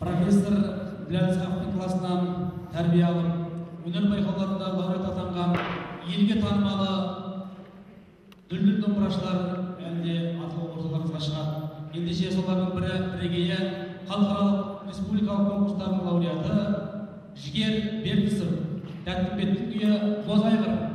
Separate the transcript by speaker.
Speaker 1: профессор біләліз классынан тәрбие алып өнер байқауларында лауреат атанған елге танымалы дүлдүл домбырашылар әлде атылып орталарыңызға шығады. Ендеше солардың бірі бірегейі халықаралық республикалық конкурстардың лауреаты жігер бердісов тәттімбеттің күйі бозайғыр.